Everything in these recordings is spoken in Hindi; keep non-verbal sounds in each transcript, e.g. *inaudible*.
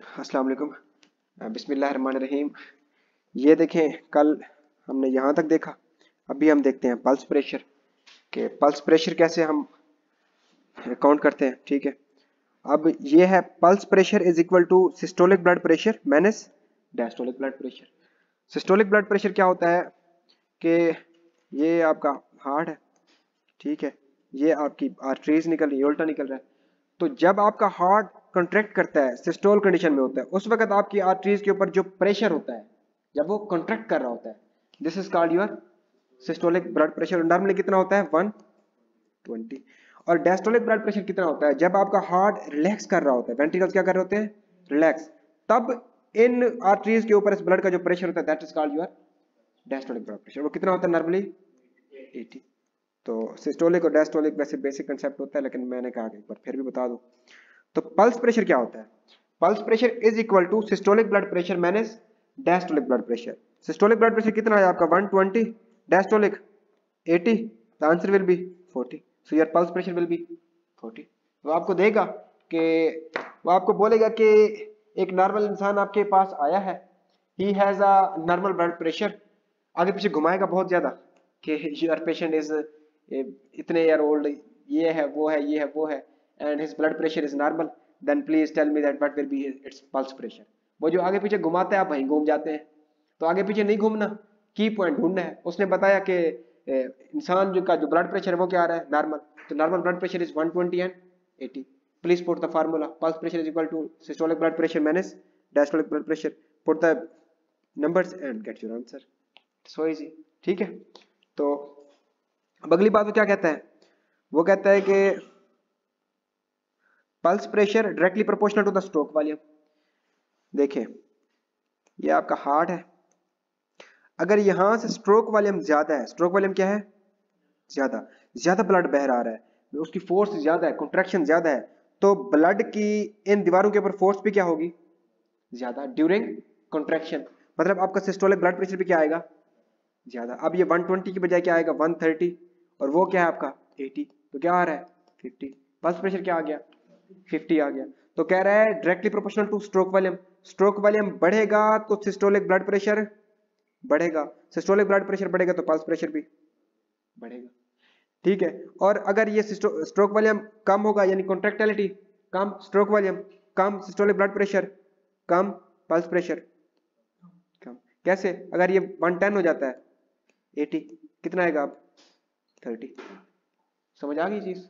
अस्सलाम वालेकुम। बिस्मिल्लाहिर्रहमानिर्रहीम। ये देखें, कल हमने यहाँ तक देखा, अभी हम देखते हैं पल्स प्रेशर के पल्स प्रेशर कैसे हम काउंट करते हैं, ठीक है? अब ये है pulse pressure is equal to systolic blood pressure minus diastolic blood pressure systolic blood pressure क्या होता है? कि ये आपका हार्ट है, ठीक है? ये आपकी आर्टरीज निकल रही है, उल्टा निकल रहा है। तो जब आपका हार्ट कंट्रैक्ट करता है सिस्टोल कंडीशन में होता है, उस वक्त आपकी आर्टरीज के ऊपर जो प्रेशर होता है, जब वो कंट्रैक्ट कर रहा होता है this is called your systolic blood pressure normally कितना होता है? वन ट्वेंटी और डेस्टोलिक ब्लड प्रेशर कितना होता है? जब आपका हार्ट रिलैक्स कर रहा होता है वेंट्रिकल्स क्या कर रहे होते हैं? रिलैक्स तब इन आर्टरीज के ऊपर इस ब्लड का जो प्रेशर होता है that is called your diastolic blood pressure वो कितना होता है नॉर्मली 80 तो सिस्टोलिक और डेस्टोलिक वैसे बेसिक कंसेप्ट होता है, लेकिन मैंने कहा एक बार फिर भी बता दूँ। तो पल्स प्रेशर क्या होता है? Pulse pressure is equal to systolic blood pressure minus diastolic blood pressure systolic blood pressure कितना है आपका? 120 diastolic 80 the answer will be 40 so your pulse pressure will be 40 वो आपको देगा कि, वो आपको बोलेगा कि एक नॉर्मल इंसान आपके पास आया है। He has a normal blood pressure आगे पीछे घुमाएगा बहुत ज़्यादा कि योर पेशेंट इज़ इतने ईयर ओल्ड ये है, वो है, ये है, वो है and his blood pressure is normal then please tell me that what will be its pulse pressure वो जो आगे पीछे घुमाते हैं, आप वहीं घूम जाते हैं। तो आगे पीछे नहीं घूमना की पॉइंट ढूंढना है। उसने बताया कि इंसान जो का जो ब्लड प्रेशर है, वो क्या आ रहा है? नॉर्मल तो normal blood pressure is 120 and 80 please put the formula pulse pressure is equal to systolic blood pressure minus diastolic blood pressure put the numbers and get your answer. So easy. ठीक है? तो अब अगली बात वो क्या कहता है? वो कहता है कि pulse pressure directly proportional to the stroke volume देखें ये आपका हार्ट है। अगर यहाँ से स्ट्रोक वॉल्यूम ज़्यादा है स्ट्रोक वॉल्यूम क्या है? ज़्यादा। ज़्यादा ब्लड बह रहा है, उसकी फोर्स ज़्यादा है कॉन्ट्रेक्शन ज़्यादा है तो ब्लड की इन दीवारों के ऊपर फोर्स भी क्या होगी? ज़्यादा। ड्यूरिंग कॉन्ट्रेक्शन मतलब आपका सिस्टोलिक ब्लड प्रेशर भी क्या आएगा? ज़्यादा। अब ये 120 की बजाय क्या आएगा? 130 और वो क्या है आपका? 80 तो क्या आ रहा है? 50 पल्स प्रेशर क्या आ गया? 50 आ गया. तो कह रहा है directly proportional to stroke volume stroke volume बढ़ेगा तो सिस्टोलिक ब्लड प्रेशर बढ़ेगा. सिस्टोलिक ब्लड प्रेशर बढ़ेगा तो पल्स प्रेशर भी बढ़ेगा. ठीक है? और अगर ये स्ट्रोक वॉल्यूम कम होगा, यानी कॉन्ट्रेक्टिलिटी कम स्ट्रोक वॉल्यूम कम सिस्टोलिक ब्लड प्रेशर कम पल्स प्रेशर कम. कैसे? अगर ये 110 हो जाता है 80 कितना आएगा अब? 30 समझ आ गई चीज़?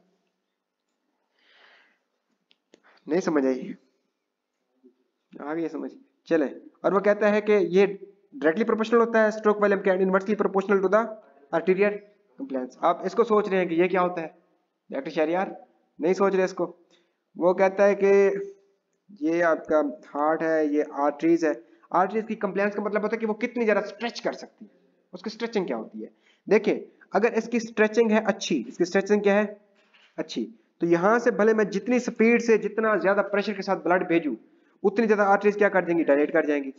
नहीं समझ आई। आ गई समझ। चले, और वो कहता है कि ये डायरेक्टली प्रोपोर्शनल होता है स्ट्रोक वॉल्यूम के inversely proportional to the arterial compliance आप इसको सोच रहे हैं कि ये क्या होता है? डॉक्टर शहरियार, नहीं सोच रहे इसको। वो कहता है कि ये आपका हार्ट है, ये आर्टरीज है। आर्टरीज की कंप्लायंस का मतलब होता है कि वो कितनी ज़्यादा स्ट्रेच कर सकती है। उसकी स्ट्रेचिंग क्या होती है? देखिए अगर इसकी स्ट्रेचिंग है, अच्छी। इसकी स्ट्रेचिंग क्या है? अच्छी। तो यहाँ से भले मैं जितनी स्पीड से जितना ज़्यादा प्रेशर के साथ ब्लड भेजू, उतनी ज़्यादा आर्टरीज क्या कर देंगी? डायलेट कर जाएँगी।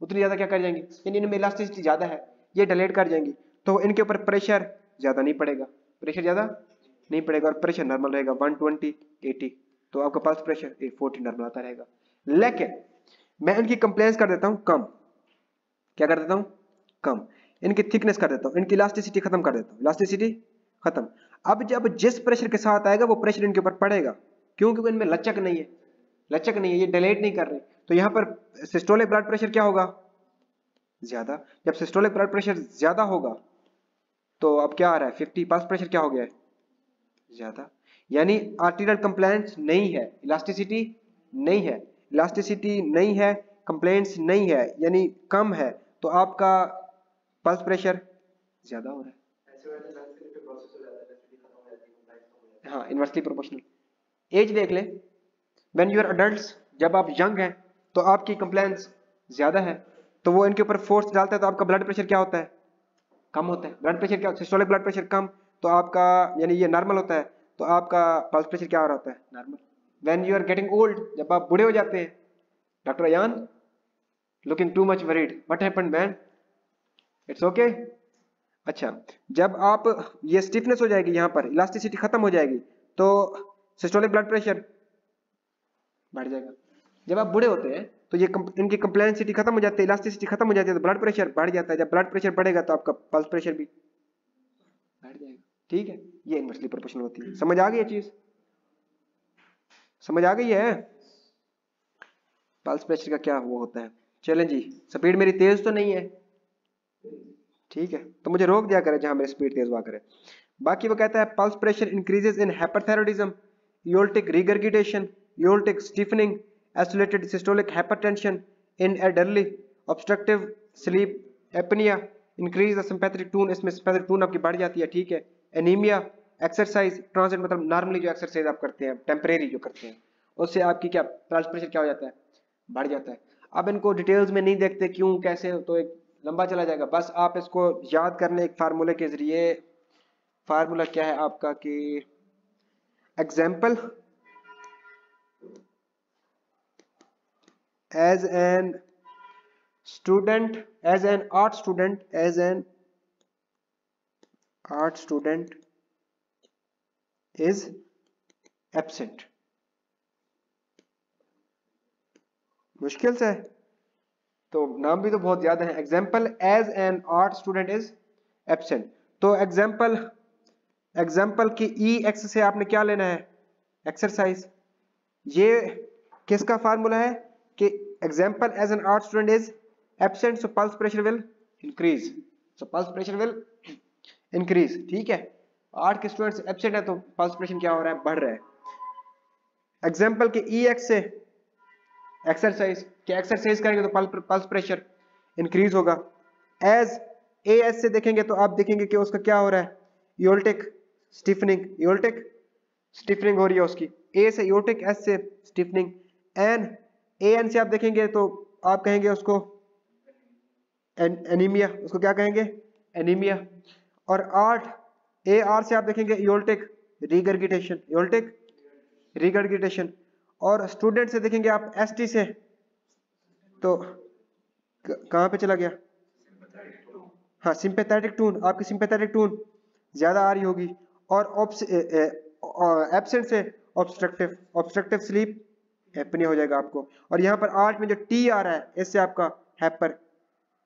उतनी ज़्यादा क्या कर जाएँगी? यानी इनमें इलास्टिसिटी ज़्यादा है, ये डायलेट कर जाएँगी। तो इनके ऊपर प्रेशर ज़्यादा नहीं पड़ेगा। प्रेशर ज़्यादा नहीं पड़ेगा और प्रेशर नॉर्मल रहेगा। 120 80 तो आपका पल्स प्रेशर 40 नॉर्मल आता रहेगा। लेकिन, मैं इनकी कंप्लेंस कर देता हूँ, कम। क्या कर देता हूँ? कम। इनकी थिकनेस कर देता हूँ, इनकी इलास्टिसिटी खत्म कर देता हूँ। इलास्टिसिटी खत्म। अब जब जिस प्रेशर के साथ आएगा, वो प्रेशर इनके ऊपर पड़ेगा। क्यों? क्योंकि इनमें लचक नहीं है। लचक नहीं है, ये डिलेट नहीं कर रहे। तो यहाँ पर सिस्टोलिक ब्लड प्रेशर क्या होगा? ज़्यादा। जब सिस्टोलिक ब्लड प्रेशर ज़्यादा होगा तो अब क्या आ रहा है? 50 पल्स प्रेशर क्या हो गया है? ज़्यादा। यानी आर्टीरियल कंप्लेंट्स नहीं है। इलास्टिसिटी नहीं है। इलास्टिसिटी नहीं है। कंप्लेंट्स नहीं है। यानी कम है। तो आपका पल्स प्रेशर ज़्यादा हो रहा है। हाँ इन्वर्सली प्रोपोर्शनल एज देख ले। व्हेन यू आर अडल्ट जब आप यंग हैं तो आपकी कंप्लेंस ज़्यादा है। तो वो इनके ऊपर फोर्स डालता है तो आपका ब्लड प्रेशर क्या होता है? कम होता है। ब्लड प्रेशर क्या सिस्टोलिक ब्लड प्रेशर कम तो आपका, यानी ये नॉर्मल होता है तो आपका पल्स प्रेशर क्या हो रहा होता है? Normal when you are getting old जब आप बूढ़े हो जाते हैं doctor Ayan looking too much worried what happened man it's okay अच्छा जब आप, ये स्टिफनेस हो जाएगी यहाँ पर इलास्टिसिटी खत्म हो जाएगी तो सिस्टोलिक ब्लड प्रेशर बढ़ जाएगा। जब आप बूढ़े होते हैं तो ये इनकी कंप्लेंसिटी खत्म हो जाती है इलास्टिसिटी खत्म हो जाती है तो ब्लड प्रेशर बढ़ जाता है। जब ब्लड प्रेशर बढ़ेगा तो आपका पल्स प्रेशर भी बढ़ जाएगा। ठीक है? ये इनवर्सली प्रोपोर्शनल होती है। समझ आ गई ये चीज़? समझ आ गई है? पल्स प्रेशर का क्या वो होता है? चलें जी स्पीड मेरी तेज तो नहीं है। ठीक है? तो मुझे रोक दिया करे जहाँ मेरी स्पीड तेज हुआ करे। बाकी वो कहता है pulse pressure increases in hyperthyroidism aortic regurgitation aortic stiffening isolated systolic hypertension in elderly obstructive sleep apnoea increase the sympathetic tone इसमें सिंपैथेटिक टून आपकी बढ़ जाती है, ठीक है? एनीमिया एक्सरसाइज ट्रांजिट मतलब नॉर्मली जो एक्सरसाइज आप करते हैं टेम्परेरी जो करते हैं, उससे आपकी क्या ब्लड प्रेशर क्या हो जाता है? बढ़ जाता है। अब इनको डिटेल्स में नहीं देखते, क्यों, कैसे तो एक लंबा चला जाएगा। बस आप इसको याद करने एक फार्मूले के ज़रिए। फार्मूला क्या है आपका कि example as an student as an art student as an art student is absent. मुश्किल से तो नाम भी तो बहुत ज़्यादा है। Example as an art student is absent तो एग्ज़ाम्पल एग्ज़ाम्पल की ई e एक्स से आपने क्या लेना है? एक्सरसाइज ये किसका फार्मूला है? कि example as an art student is absent so pulse pressure will increase so pulse pressure will increase ठीक है? आठ के स्टूडेंट्स एबसेंट है तो पल्स प्रेशर क्या हो रहा है? बढ़ रहा है। एग्ज़ाम्पल के ई एक्स से एक्सरसाइज क्या एक्सरसाइज करेंगे तो पल्स प्रेशर इंक्रीज होगा। एज ए एस से देखेंगे तो आप देखेंगे कि उसका क्या हो रहा है? योल्टिक स्टिफनिंग योल्टिक स्टिफनिंग हो रही है उसकी। ए से योटिक एस से स्टिफनिंग एन ए एन से आप देखेंगे तो आप कहेंगे उसको एन, एनीमिया उसको क्या कहेंगे? एनीमिया और आठ ए आर से आप देखेंगे योल्टिक रिगर्गिटेशन योल्टिक रिगर्गिटेशन और स्टूडेंट से देखेंगे आप एस टी से तो कहाँ पे चला गया? हाँ सिंपेथेटिक टून आपकी सिंपेथेटिक टून ज़्यादा आ रही होगी। और एबसेंट से ऑब्स्ट्रक्टिव ऑब्स्ट्रक्टिव स्लीप एपनिया हो जाएगा आपको। और यहाँ पर आर्ट में जो टी आ रहा है, इससे आपका हैपर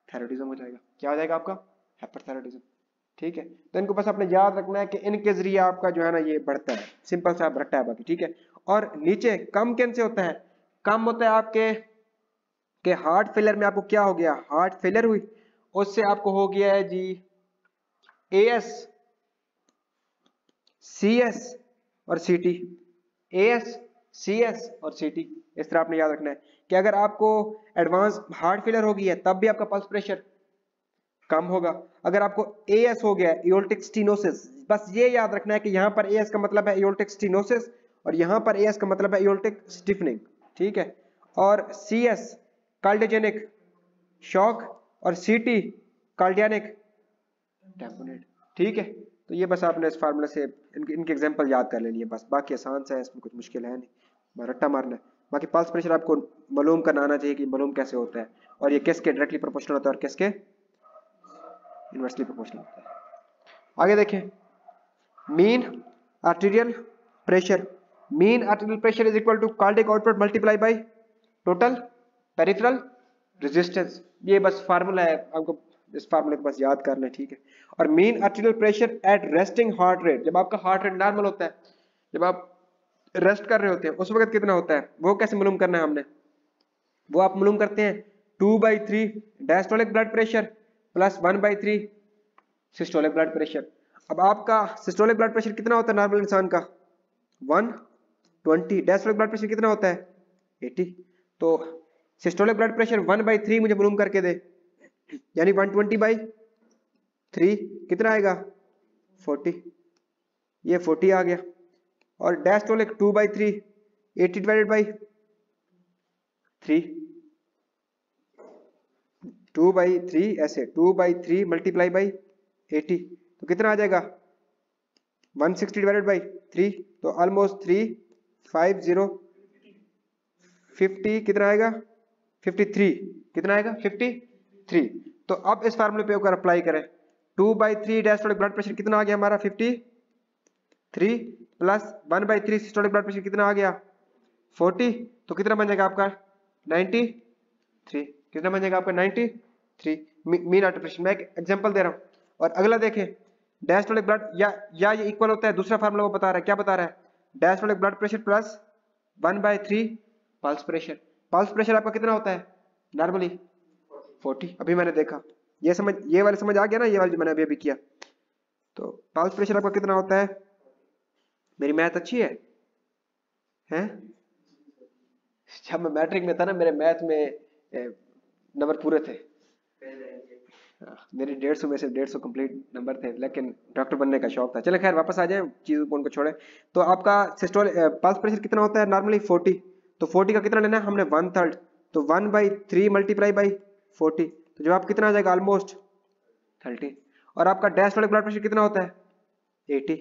थेरोटिज्म हो जाएगा। क्या हो जाएगा आपका? हैपर थेरोटिज्म ठीक है? तो इनको बस आपने याद रखना है कि इनके ज़रिए आपका जो है ना ये बढ़ता है। सिंपल सा रखता है बाकी, ठीक है? और नीचे कम कैन से होता है? कम होता है आपके के हार्ट फेलियर में आपको क्या हो गया? हार्ट फेलियर हुई। उससे आपको हो गया है जी ए एस सी एस और C T A S C S और सी टी इस तरह आपने याद रखना है कि अगर आपको एडवांस हार्ट फेलियर हो गई है, तब भी आपका पल्स प्रेशर कम होगा। अगर आपको ए एस हो गया एओल्टिक स्टीनोसिस बस ये याद रखना है कि यहाँ पर ए एस का मतलब है एओल्टिक स्टीनोसिस और यहाँ पर ए एस का मतलब है एओल्टिक स्टिफनिंग ठीक है? और सीएस कार्डियोजेनिक शॉक और सीटी कार्डियानिक। टेम्पोनेट ठीक है तो ये बस आपने इस फार्मूले से इनके इनके एग्जांपल याद कर लेनी है बस। बाकी आसान सा है इसमें कुछ मुश्किल है नहीं। रट्टा मारना है। बाकी पल्स प्रेशर आपको मालूम करना आना चाहिए कि मालूम कैसे होता है और ये किसके डायरेक्टली प्रोपोर्शनल होता है और किसके इन्वर्सली प्रोपोर्शनल होता है। आगे देखें। Mean arterial pressure mean arterial pressure is equal to cardiac output multiply by total peripheral resistance ये बस फार्मूला है, आपको इस फार्मूले को बस याद करना है, ठीक है? और mean arterial pressure at resting heart rate जब आपका हार्ट रेट नॉर्मल होता है, जब आप रेस्ट कर रहे होते हैं, उस वक्त कितना होता है? वो कैसे मालूम करना है हमने? वो आप मालूम करते हैं two by three diastolic blood pressure plus one by three systolic blood pressure अब आपका सिस्टोलिक ब्लड प्रेशर कितना होता है नॉर्मल इंसान का? One twenty diastolic blood pressure कितना होता है? एटी तो systolic blood pressure one by three मुझे मालूम करके दे। यानी वन ट्वेंटी बाई थ्री कितना आएगा? फोर्टी ये फोर्टी आ गया। और diastolic two by three eighty divided by three two by three ऐसे two by three multiply by eighty तो कितना आ जाएगा? One sixty divided by three तो almost three five zero fifty कितना आएगा? फिफ्टी थ्री कितना आएगा? फिफ्टी थ्री तो अब इस फार्मूले पे अगर अप्लाई करें. Two by three diastolic blood pressure कितना आ गया हमारा? Fifty three plus one by three systolic blood pressure कितना आ गया? फोर्टी तो कितना बन जाएगा आपका? नाइन्टी थ्री कितना बन जाएगा आपका? नाइन्टी थ्री मीन आर्टिफिशियल मैं एक एग्ज़ाम्पल दे रहा हूँ. और अगला देखें. डायस्टोलिक ब्लड या या ये इक्वल होता है. दूसरा फार्मूला वो बता रहा है. क्या बता रहा है? Diastolic blood pressure plus one by three pulse pressure pulse pressure आपका कितना होता है? नॉर्मली फोर्टी अभी मैंने देखा। ये समझ ये वाले समझ आ गया ना? ये वाली जो मैंने अभी अभी किया। तो पल्स प्रेशर आपका कितना होता है? मेरी मैथ अच्छी है? हैं? जब मैं मैट्रिक में था ना मेरे मैथ में नंबर पूरे थे। हाँ, मेरे डेढ़ सौ में से डेढ़ सौ कंप्लीट नंबर थे लेकिन डॉक्टर बनने का शौक था। चले खैर वापस आ जाए चीज़ों को छोड़े। तो आपका सिस्टोल पल्स प्रेशर कितना होता है? नॉर्मली फोर्टी तो फोर्टी का कितना लेना है? हमने वन थर्ड तो one by three multiply by forty तो जवाब कितना आ जाएगा? ऑलमोस्ट थर्टी और आपका डैश वाले ब्लड प्रेशर कितना होता है? एटी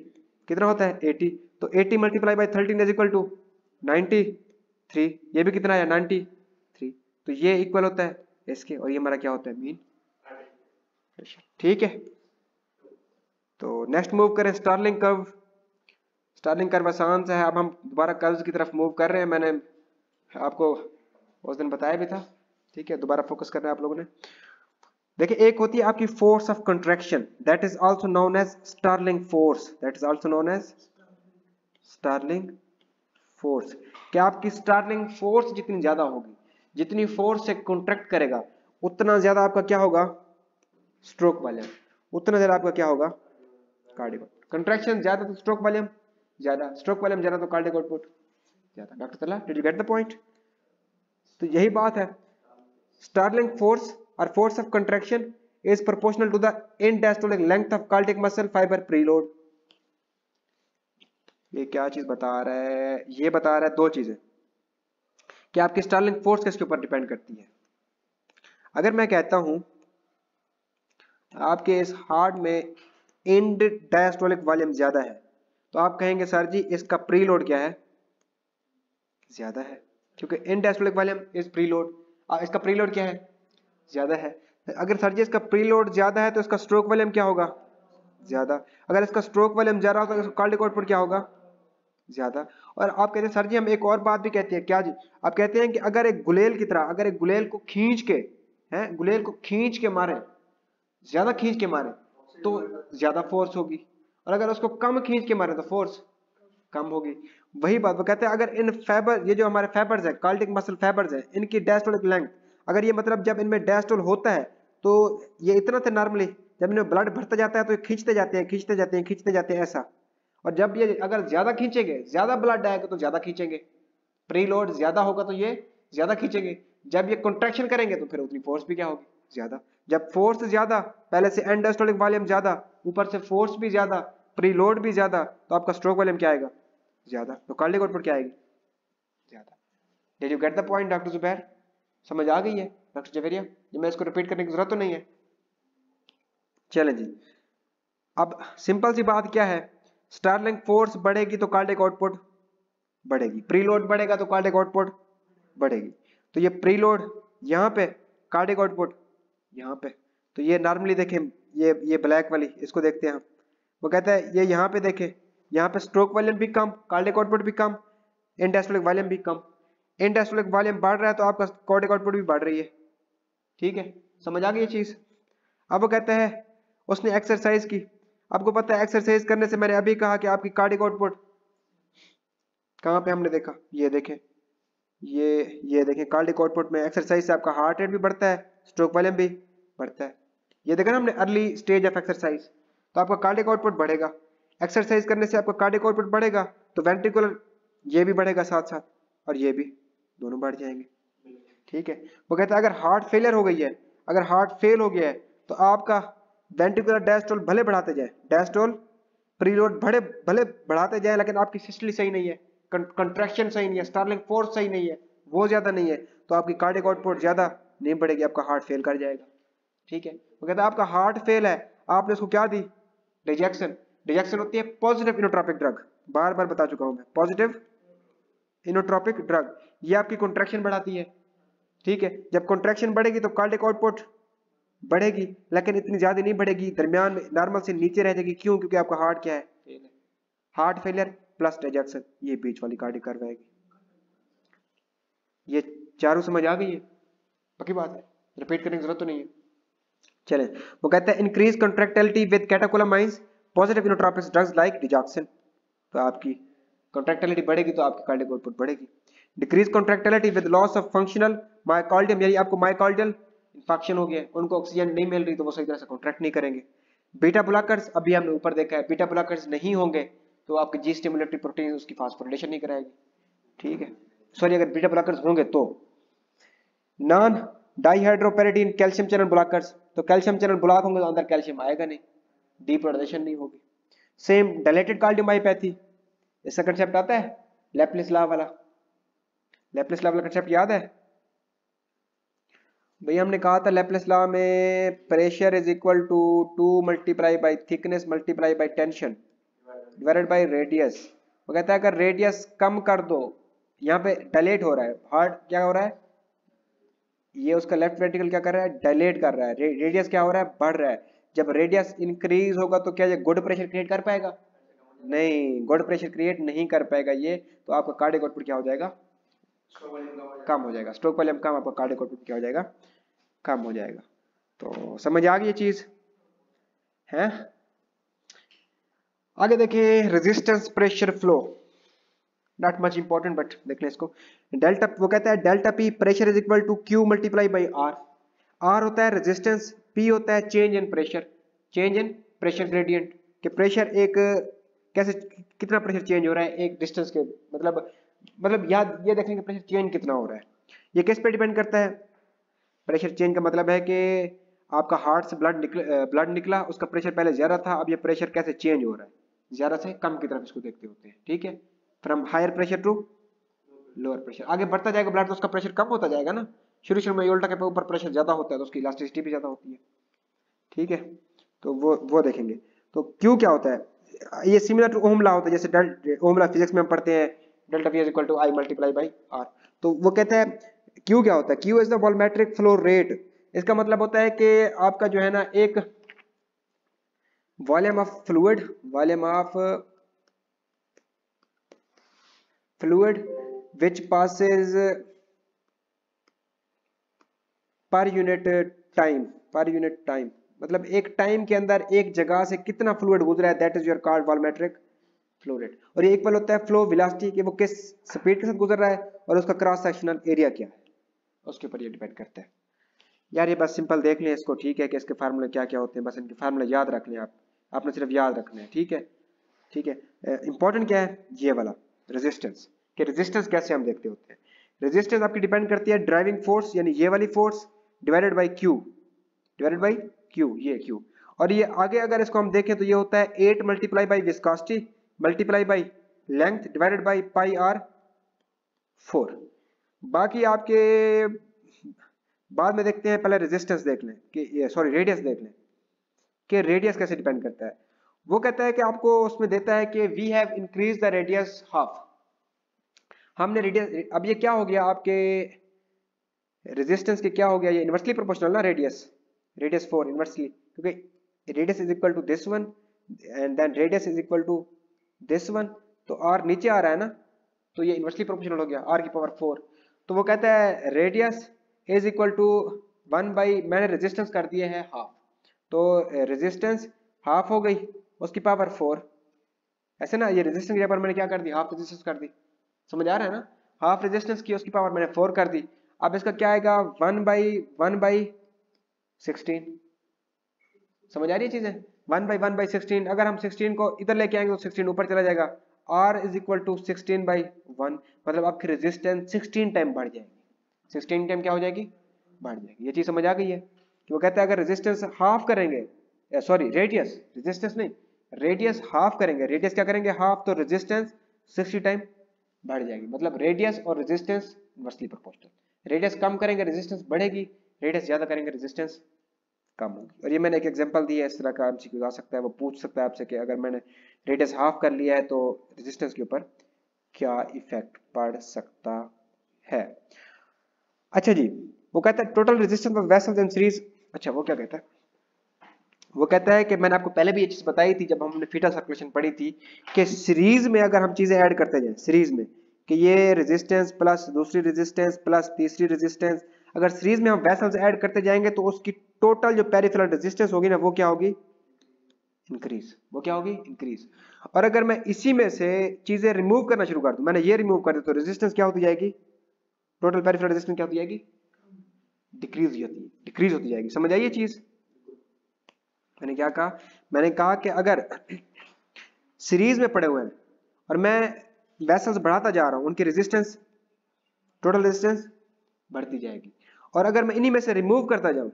कितना होता है? एटी तो eighty multiply by thirteen is equal to ninety three ये भी कितना है नाइनटी थ्री तो ये इक्वल होता है इसके. और ये हमारा क्या होता है? मीन ठीक है? तो नेक्स्ट मूव करें स्टार्लिंग कर्व स्टार्लिंग कर्व आसान सा है. अब हम दोबारा कर्व की तरफ़ मूव कर रहे हैं. मैंने आपको उस दिन बताया भी था, ठीक है? दोबारा फोकस करना है आप लोगों ने। देखिए, एक होती है आपकी force of contraction that is also known as Starling force that is also known as Starling force क्या आपकी स्टार्लिंग फोर्स जितनी ज़्यादा होगी, जितनी फोर्स से कॉन्ट्रैक्ट करेगा, उतना ज़्यादा आपका क्या होगा? स्ट्रोक वॉल्यूम उतना ज़्यादा आपका क्या होगा? कार्डिक कंट्रैक्शन ज़्यादा तो स्ट्रोक वॉल्यूम ज़्यादा। स्ट्रोक वॉल्यूम ज़्यादा तो कार्डिक आउटपुट ज़्यादा डॉक्टर तला did you get the point तो यही बात है। स्टार्लिंग फोर्स और force of contraction is proportional to the end diastolic length of cardiac muscle fibre preload ये क्या चीज़ बता रहा है? ये बता रहा है दो चीज़ें। कि आपकी स्टार्लिंग फोर्स किसके ऊपर डिपेंड करती है? अगर मैं कहता हूँ, आपके इस हार्ट में इंड डायस्टोलिक वॉल्यूम ज़्यादा है तो आप कहेंगे, सर जी, इसका प्रीलोड क्या है? ज़्यादा है। क्योंकि end diastolic volume is preload इसका प्रीलोड क्या है? ज़्यादा है। अगर सर जी, इसका प्रीलोड ज़्यादा है तो इसका स्ट्रोक वॉल्यूम क्या होगा? ज़्यादा। अगर इसका स्ट्रोक वॉल्यूम ज़्यादा होगा तो कार्डिक आउटपुट क्या होगा? ज़्यादा। और आप कहते हैं सर जी, हम एक और बात भी कहते हैं, क्या जी? आप कहते हैं कि अगर एक गुलेल की तरह, अगर एक गुलेल को खींच के, हैं, गुलेल को खींच के मारे, ज़्यादा खींच के मारे तो ज़्यादा फोर्स होगी। और अगर उसको कम खींच के मारे तो फोर्स कम होगी। वही बात, वो कहते हैं, अगर इन फाइबर ये जो हमारे फाइबर्स है कार्टिक मसल फाइबर्स है, इनकी डेस्टोलिक लेंथ अगर ये मतलब जब इनमें डेस्टोल होता है तो ये इतना थे नॉर्मली जब इनमें ब्लड भरता जाता है तो ये खींचते जाते हैं, खींचते जाते हैं, खींचते जाते हैं, ऐसा। और जब ये अगर ज़्यादा खींचेंगे, ज़्यादा ब्लड आएगा तो ज़्यादा खींचेंगे। प्रीलोड ज़्यादा होगा तो ये ज़्यादा खींचेंगे। जब ये कॉन्ट्रेक्शन करेंगे तो फिर उतनी फोर्स भी क्या होगी? ज़्यादा। जब फोर्स ज़्यादा, पहले से एंडोस्टोलिक वॉल्यूम ज़्यादा, ऊपर से फोर्स भी ज़्यादा प्रीलोड भी ज़्यादा तो आपका स्ट्रोक वॉल्यूम क्या आएगा? ज़्यादा। तो कार्डिक आउटपुट क्या आएगी? ज़्यादा। Did you get the point doctor Zubair समझ आ गई है डॉक्टर जवेरिया मैं इसको रिपीट करने की ज़रूरत तो नहीं है। चलें जी। अब सिंपल सी बात क्या है? स्टारलिंग फोर्स बढ़ेगी तो कार्डिक आउटपुट बढ़ेगी। प्रीलोड बढ़ेगा तो कार्डिक आउटपुट बढ़ेगी। तो ये प्रीलोड यहाँ पे कार्डिक आउटपुट यहाँ पे। तो ये नॉर्मली देखें, ये ये ब्लैक वाली, इसको देखते हैं हम। वो कहता है, ये यहाँ पे देखें यहाँ पे स्ट्रोक वॉल्यूम भी कम कार्डिक आउटपुट भी कम इंडेस्टोलिक वॉल्यूम भी कम। इंडेस्टोलिक वॉल्यूम बढ़ रहा है तो आपका कार्डिक आउटपुट भी बढ़ रही है। ठीक है? समझ आ गई ये चीज़? अब वो कहते हैं, उसने एक्सरसाइज की। आपको पता है एक्सरसाइज करने से मैंने अभी कहा कि आपकी कार्डिक आउटपुट कहाँ पे हमने देखा? ये देखें। ये ये देखें कार्डिक आउटपुट में एक्सरसाइज से आपका हार्ट रेट भी बढ़ता है स्ट्रोक वॉल्यूम भी बढ़ता है। ये देखा ना हमने अर्ली स्टेज ऑफ़ एक्सरसाइज तो आपका कार्डिक आउटपुट बढ़ेगा। एक्सरसाइज करने से आपका कार्डिक आउटपुट बढ़ेगा तो वेंट्रिकुलर ये भी बढ़ेगा साथ साथ और ये भी दोनों बढ़ जाएँगे। ठीक है? वो कहता है, अगर हार्ट फेलियर हो गई है, अगर हार्ट फेल हो गया है तो आपका वेंट्रिकुलर डायस्टोल भले बढ़ाते जाए डायस्टोल प्रीलोड भले भले बढ़ाते जाए, लेकिन आपकी सिस्टली सही नहीं है कंट्रैक्शन सही नहीं है स्टार्लिंग फोर्स सही नहीं है, वो ज़्यादा नहीं है तो आपकी कार्डिक आउटपुट ज़्यादा नहीं बढ़ेगी, आपका हार्ट फेल कर जाएगा। ठीक है? वो कहता है, आपका हार्ट फेल है, आपने उसको क्या दी? डिजेक्शन डिजेक्शन होती है पॉजिटिव इनोट्रॉपिक ड्रग बार बार बता चुका हूँ मैं। पॉजिटिव इनोट्रॉपिक ड्रग ये आपकी कॉन्ट्रेक्शन बढ़ाती है। ठीक है? जब कॉन्ट्रेक्शन बढ़ेगी तो कार्डिक आउटपुट बढ़ेगी लेकिन इतनी ज़्यादा नहीं बढ़ेगी। दरमियान में नॉर्मल से नीचे रह जाएगी। क्यों? क्योंकि आपका हार्ट क्या है? हार्ट फेलियर प्लस डिजेक्शन ये बीच वाली कार्डिक कर्व आएगी ये चारों समझ आ गई है? पक्की बात है? रिपीट करने की ज़रूरत तो नहीं है। चले। वो कहते हैं increase contractility with catecholamines positive inotropic drugs like digoxin तो आपकी कॉन्ट्रेक्टिलिटी बढ़ेगी तो आपकी कार्डियक आउटपुट बढ़ेगी। Decrease contractility with loss of functional myocardium यानी आपको मायोकार्डियल इंफेक्शन हो गया, उनको ऑक्सीजन नहीं मिल रही तो वो सही तरह से कॉन्ट्रैक्ट नहीं करेंगे। बीटा ब्लॉकर्स अभी हमने ऊपर देखा है बीटा ब्लॉकर्स नहीं होंगे तो आपके जी स्टिमुलेटरी प्रोटीन उसकी फास्फोरिलेशन नहीं कराएगी। ठीक है? सॉरी अगर बीटा ब्लॉकर्स होंगे तो। Non dihydropyridine calcium channel blockers तो कैल्शियम चैनल ब्लॉक होंगे तो अंदर कैल्शियम आएगा नहीं। डीपोलराइजेशन नहीं होगी। सेम डायलेटेड कार्डियोमायोपैथी इसका कंसेप्ट आता है? लेप्लिस लॉ वाला। लेप्लिस लॉ वाला कंसेप्ट याद है? भैया हमने कहा था लेप्लेस लॉ में pressure is equal to two multiply by thickness multiply by tension divided by radius वो कहता है, अगर रेडियस कम कर दो, यहाँ पे डायलेट हो रहा है हार्ट क्या हो रहा है? ये उसका लेफ़्ट वेंट्रिकल क्या कर रहा है? डायलेट कर रहा है। रेडियस क्या हो रहा है? बढ़ रहा है। जब रेडियस इंक्रीज होगा तो क्या ये गुड प्रेशर क्रिएट कर पाएगा? नहीं गुड प्रेशर क्रिएट नहीं कर पाएगा ये तो आपका कार्डिक आउटपुट क्या हो जाएगा? कम हो जाएगा। स्ट्रोक वॉल्यूम कम, आपका कार्डिक आउटपुट क्या हो जाएगा? कम हो जाएगा। तो समझ आ गई ये चीज़? है? आगे देखिए resistance pressure flow not much important but देख लें इसको। डेल्टा वो कहता है delta P pressure is equal to Q multiply by R R होता है रेजिस्टेंस पी होता है change in pressure change in pressure gradient कि प्रेशर एक, कैसे, कितना प्रेशर चेंज हो रहा है एक डिस्टेंस के मतलब मतलब याद, ये देखेंगे प्रेशर चेंज कितना हो रहा है। ये किस पे डिपेंड करता है? प्रेशर चेंज का मतलब है कि आपका हार्ट से ब्लड निकल ब्लड निकला, उसका प्रेशर पहले ज़्यादा था, अब ये प्रेशर कैसे चेंज हो रहा है? ज़्यादा से कम की तरफ़ इसको देखते होते हैं, ठीक है? From higher pressure to lower pressure आगे बढ़ता जाएगा ब्लड तो उसका प्रेशर कम होता जाएगा ना? शुरू शुरू में योल्टा के ऊपर प्रेशर ज़्यादा होता है तो उसकी इलास्टिसिटी भी ज़्यादा होती है। ठीक है? तो वो वो देखेंगे। तो क्यों क्या होता है? ये सिमिलर टू ओम ला होता है, जैसे ओम ला फिजिक्स में हम पढ़ते हैं delta V is equal to I multiply by R तो वो कहते हैं क्यू क्या होता है? Q is the volumetric flow rate इसका मतलब होता है कि आपका जो है ना, एक volume of fluid volume of fluid which passes per unit time, per unit time. मतलब एक टाइम के अंदर एक जगह से कितना फ्लूड गुजरा है that is your card volumetric flow rate और ये इक्वल होता है फ्लो वेलोसिटी कि वो किस स्पीड के साथ गुजर रहा है और उसका क्रॉस सेक्शनल एरिया क्या है। उसके ऊपर ये डिपेंड करता है। यार ये बस सिंपल देख लें इसको, ठीक है कि इसके फार्मूले क्या क्या होते हैं, बस इनके फार्मूले याद रख लें आप। आपने सिर्फ़ याद रखना है, ठीक है? ठीक है? इंपॉर्टेंट क्या है? ये वाला रेजिस्टेंस कि रेजिस्टेंस कैसे हम देखते होते हैं? रेजिस्टेंस आपकी डिपेंड करती है ड्राइविंग फोर्स यानी ये वाली force divided by Q divided by Q ये क्यू और ये आगे अगर इसको हम देखें तो ये होता है eight multiply by viscosity multiply by length divided by pi R four बाकी आपके, बाद में देखते हैं, पहले रेजिस्टेंस देख लें, कि सॉरी रेडियस देख लें, कि रेडियस कैसे डिपेंड करता है। वो कहता है कि आपको उसमें देता है कि we have increase the radius half हमने रेडियस अब ये क्या हो गया, आपके रेजिस्टेंस के क्या हो गया? ये इनवर्सली प्रोपोर्शनल ना रेडियस रेडियस फोर इनवर्सली क्योंकि radius is equal to this one and then radius is equal to this one तो आर नीचे आ रहा है ना? तो ये इनवर्सली प्रोपोर्शनल हो गया आर की पावर फोर तो वो कहता है radius is equal to one by मैंने रेजिस्टेंस कर दिए है हाफ़ तो रेजिस्टेंस हाफ़ हो गई, उसकी पावर फोर ऐसे ना, ये रेजिस्टेंस की पर मैंने क्या कर दी? हाफ़ रेजिस्टेंस कर दी. समझ आ रहा है ना? हाफ़ रेजिस्टेंस की उसकी पावर मैंने फोर कर दी. अब इसका क्या आएगा? One by one by sixteen समझ आ रही है चीज़ें? One by one by sixteen अगर हम सिक्सटीन को इधर लेके आएँगे तो सिक्सटीन ऊपर चला जाएगा। R is equal to sixteen by one मतलब आपकी रेजिस्टेंस सिक्सटीन टाइम बढ़ जाएगी। सिक्सटीन टाइम क्या हो जाएगी? बढ़ जाएगी। ये चीज़ समझ आ गई है? कि वो कहते हैं अगर रेजिस्टेंस हाफ़ करेंगे सॉरी रेडियस रेजिस्टेंस नहीं रेडियस हाफ़ करेंगे। रेडियस क्या करेंगे? हाफ़ तो रेजिस्टेंस सिक्सटी टाइम बढ़ जाएगी। मतलब रेडियस और रेजिस्टेंस इनवर्सली प्रोपोर्शनल रेडियस कम करेंगे रेजिस्टेंस बढ़ेगी रेडियस ज़्यादा करेंगे रेजिस्टेंस कम होगी। और ये मैंने एक एग्जांपल दिया है, इस तरह का एमसीक्यू आ सकता है, वो पूछ सकता है आपसे कि अगर मैंने रेडियस हाफ़ कर लिया है तो रेजिस्टेंस के ऊपर क्या इफ़ेक्ट पड़ सकता है? अच्छा जी, वो कहता है total resistance of vessels in series अच्छा वो क्या कहता है? वो कहता है कि मैंने आपको पहले भी ये चीज़ बताई थी, जब हमने फीटल सर्कुलेशन पढ़ी थी, कि सीरीज़ में अगर हम चीज़ें ऐड करते जाए सीरीज़ में कि ये रेजिस्टेंस प्लस दूसरी रेजिस्टेंस प्लस तीसरी रेजिस्टेंस अगर सीरीज़ में हम वैसल्स ऐड करते जाएँगे तो उसकी टोटल जो पेरिफेरल रेजिस्टेंस होगी ना, वो क्या होगी? इंक्रीज वो क्या होगी? इंक्रीज और अगर मैं इसी में से चीज़ें रिमूव करना शुरू कर दूँ, मैंने ये रिमूव कर दिया तो रेजिस्टेंस क्या होती जाएगी? टोटल पेरिफेरल रेजिस्टेंस क्या होती जाएगी? डिक्रीज होती है. डिक्रीज होती जाएगी. समझ आइए चीज़? मैंने क्या कहा? मैंने कहा कि अगर *clears throat* सीरीज़ में पड़े हुए हैं, और मैं वैसल्स बढ़ाता जा रहा हूँ, उनकी रेजिस्टेंस टोटल रेजिस्टेंस बढ़ती जाएगी। और अगर मैं इन्हीं में से रिमूव करता जाऊँ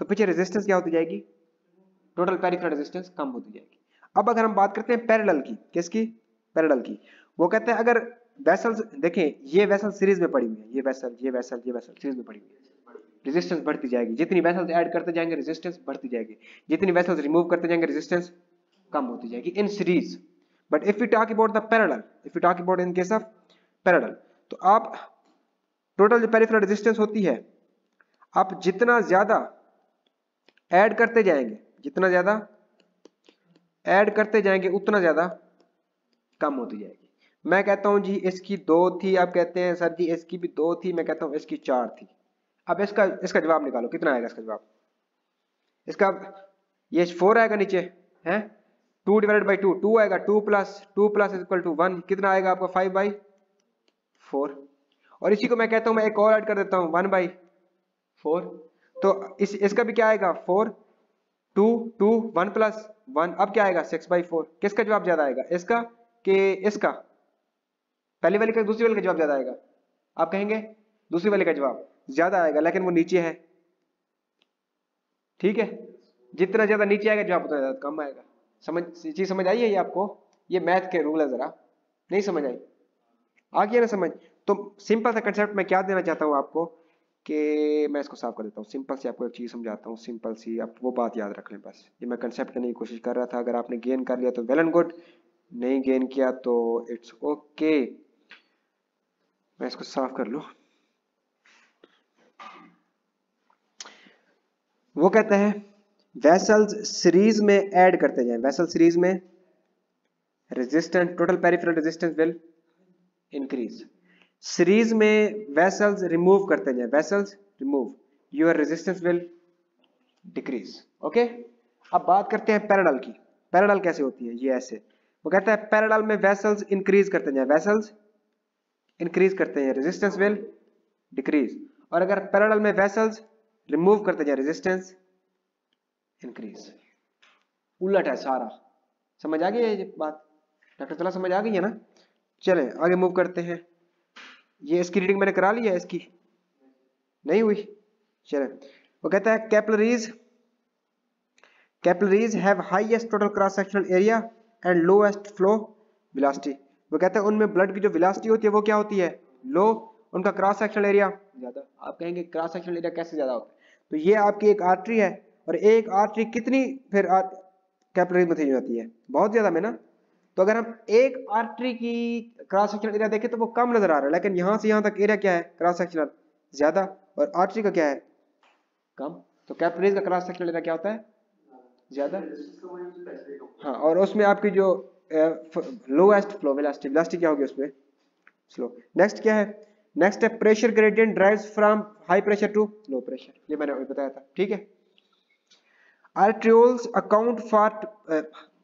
तो पीछे रेजिस्टेंस क्या होती जाएगी? टोटल पेरिफेरल रेजिस्टेंस कम होती जाएगी। अब अगर हम बात करते हैं पैरेलल की, किसकी? पैरेलल की। वो कहते हैं, अगर वैसल्स देखें, ये वैसल सीरीज़ में पड़ी हुई है, ये वैसल ये वैसल ये वैसल सीरीज़ में पड़ी हुई है। रेजिस्टेंस बढ़ती जाएगी। जितनी वैसल्स ऐड करते जाएँगे रेजिस्टेंस बढ़ती जाएगी। जितनी वैसल्स रिमूव करते जाएँगे रेजिस्टेंस कम होती जाएगी। In series but if you talk about the parallel if you talk about in case of parallel तो आप टोटल जो पेरिफेरल रेजिस्टेंस होती है, आप जितना ज़्यादा ऐड करते जाएँगे, जितना ज़्यादा ऐड करते जाएँगे, उतना ज़्यादा कम होती जाएगी। मैं कहता हूँ जी इसकी दो थी, आप कहते हैं सर जी इसकी भी दो थी, मैं कहता हूँ इसकी चार थी। अब इसका इसका जवाब निकालो, कितना आएगा इसका जवाब? इसका, ये फोर आएगा नीचे, है? Two divided by two two आएगा two plus two plus equal to one, कितना आएगा आपका फाइव बाई फोर? और इसी को मैं कहता हूँ, मैं एक और ऐड कर देता हूँ, वन बाई फोर। तो इस, इसका भी क्या आएगा? Four, two two, one plus one, अब क्या आएगा? Six by four. किसका जवाब ज़्यादा आएगा? इसका कि इसका? पहली वाले का, दूसरी वाले का जवाब ज़्यादा आएगा? आप कहेंगे? दूसरी वाले का जवाब ज़्यादा आएगा, लेकिन वो नीचे है। ठीक है? जितना ज़्यादा नीचे आएगा, जवाब उतना ज़्यादा कम आएगा। समझ, चीज़ समझ आई है ये आपको? ये मैथ के रूल है जरा। नहीं समझ आई? आ गया ना समझ? तो सिंपल सा कंसेप्ट मैं क्या देना चाहता हूँ आपको कि मैं इसको साफ़ कर देता हूँ। सिंपल सी आपको एक चीज़ समझाता हूँ सिंपल सी। आप वो बात याद रख लें बस। ये मैं कंसेप्ट करने की कोशिश कर रहा था। अगर आपने गेन कर लिया तो वेल एंड गुड नहीं गेन किया तो इट्स ओके मैं इसको साफ़ कर लू। वो कहते हैं वेसल्स सीरीज़ में ऐड करते जाए। वेसल सीरीज़ में resistance total peripheral resistance will increase series में वेसल्स रिमूव करते जाए। Vessels remove your resistance will decrease okay अब बात करते हैं पैराडल की। पैराडल कैसे होती है? ये ऐसे। वो कहता है पैराडल में वेसल्स इंक्रीज करते जाए। वेसल्स इंक्रीज करते हैं रेजिस्टेंस विल डिक्रीज और अगर पैराडल में वेसल्स रिमूव करते जाए रेजिस्टेंस इंक्रीज उलट है सारा। समझ आ है ये बात? डॉक्टर चला समझ आ गई है ना? चलें, आगे मूव करते हैं। ये इसकी रीडिंग मैंने करा ली है इसकी? नहीं हुई? चले। वो कहता है capillaries capillaries have highest total cross sectional area and lowest flow velocity वो कहते हैं, उनमें ब्लड की जो वेलोसिटी होती है, वो क्या होती है? लो उनका क्रॉस सेक्शनल एरिया ज़्यादा। आप कहेंगे क्रॉस सेक्शनल एरिया कैसे ज़्यादा होता है? तो ये आपकी एक आर्टरी है। और एक आर्टरी कितनी फिर कैपलरीज में थी जाती है? बहुत ज़्यादा में ना तो अगर हम एक आर्टरी की क्रॉस सेक्शनल एरिया देखें तो वो कम नज़र आ रहा है, लेकिन यहाँ से यहाँ तक एरिया क्या है? क्रॉस सेक्शनल ज़्यादा। और आर्टरी का क्या है? कम। तो कैपलरीज का क्रॉस सेक्शनल एरिया क्या होता है? ज़्यादा। हाँ और उसमें आपकी जो लोएस्ट फ्लो वेलोसिटी वेलोसिटी क्या होगी उसमें? स्लो नेक्स्ट क्या है? नेक्स्ट है pressure gradient drives from high pressure to low pressure ये मैंने बताया था। ठीक है? आर्ट्रियोल्स अकाउंट फॉर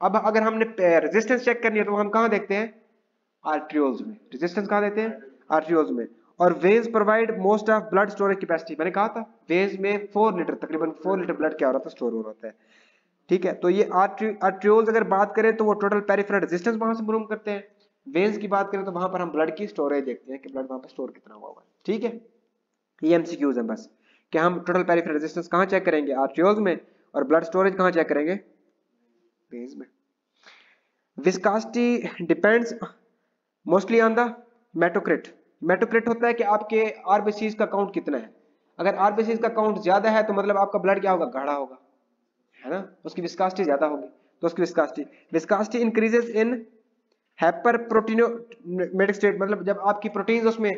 अब अगर हमने रेजिस्टेंस चेक करनी है तो हम कहाँ देखते हैं? आर्ट्रियोल्स में। रेजिस्टेंस कहाँ देते हैं? आर्ट्रियोल्स में। और veins provide most of blood storage capacity मैंने कहा था वेन्स में फोर लीटर तकरीबन फोर लीटर ब्लड क्या हो रहा था? स्टोर हो रहा है। ठीक है तो ये आर्ट्रियोल्स अगर बात करें तो वो टोटल पेरिफेरल रेजिस्टेंस वहाँ से मालूम करते हैं। वेन्स की बात करें तो वहाँ पर हम ब्लड की स्टोरेज देखते हैं कि ब्लड वहाँ पर स्टोर कितना हुआ हुआ है। ठीक है? ये एमसीक्यूज है बस। कि हम टोटल पेरिफेरल रेजिस्टेंस कहाँ चेक करेंगे? आर्ट्रियोल्स में। और ब्लड स्टोरेज कहाँ चेक करेंगे? वेन्स में। Viscosity depends mostly on the hematocrit hematocrit होता है कि आपके आरबीसीज का काउंट कितना है। अगर आरबीसीज का काउंट ज़्यादा है तो मतलब आपका ब्लड क्या होगा? गाढ़ा होगा। है ना? उसकी विस्कासिटी ज़्यादा होगी। तो उसकी viscosity viscosity increases in hyper proteinemic state मतलब जब आपकी प्रोटीन्स उसमें